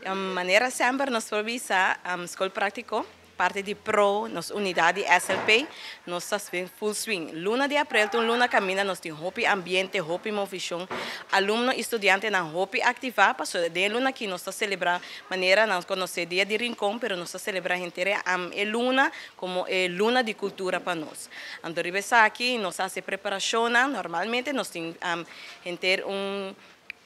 De maneira sempre nos provisa um, escola prático parte de PRO, nossa unidade SLP, nós estamos full swing. Luna de abril, então luna camina, nós temos hopi ambiente, hopi movição, aluno, estudante na hopi ativar, passou de luna aqui nós celebrar maneira, nós conhecer dia de rincão, pero nós celebrar inteira am é luna como é luna de cultura para nós. Ando ribesa aqui, nós fazemos preparação, normalmente nós temos um, ter um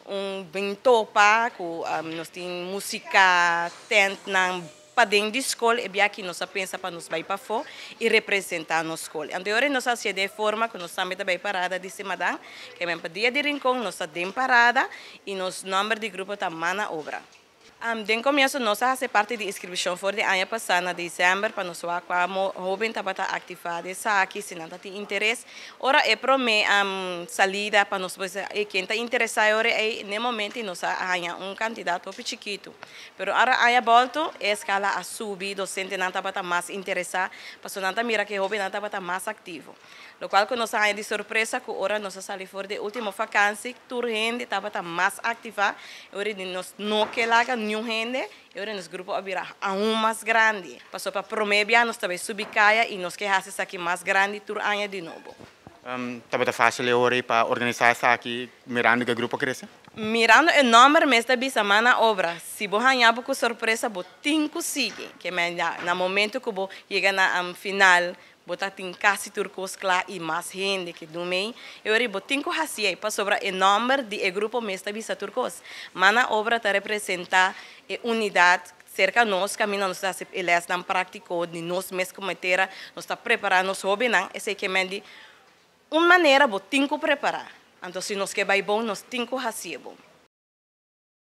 um bento pa, um, nós temos música, tent, na para dentro da escola, e aqui nós pensa para nos vai para fora e representar a escola. Então, agora nós fazemos de forma que nós também também parada de cima da, que é para dia de rincão, nós estamos parada e nosso número de grupo está na obra. Um, den começo, nós fazemos parte de inscrição for de ano passado, em dezembro, para nós como jovem estava ativado aqui, se não tem interesse. Ora, é para mim um, salida para nós, e quem está interessado, ora, é, no momento, nós temos um candidato chiquito. Mas agora, a volta, a escala a subir, docente não está mais interessado, para não mira que o jovem não está mais ativo. Lo qual que nós de surpresa que ora nós saímos fora de última vacância, toda gente estava mais ativa, ora nós não que nenhum gente, ora nos grupo abrirá aún mais grande. Passou para Promebia, nós também subicaia e nós que fazemos aqui mais grande, tur de novo. Um, tá fácil agora para organizar isso aqui, mirando que o grupo cresce? Mirando o número mês da semana obra, se você ganhar com surpresa, você tem que seguir, que no momento que você chega na um, final, botar tem quase turcos lá e mais gente que do meio eu ribo cinco racia para sobra o número de grupo mesta bisa turcos mas na obra está a unidade cerca nós caminho nós está eles não praticou de nós mesmos cometer nós está preparando nós hobby não esse que me uma maneira bo cinco preparar. Então se nós que vai bom nós cinco racia bom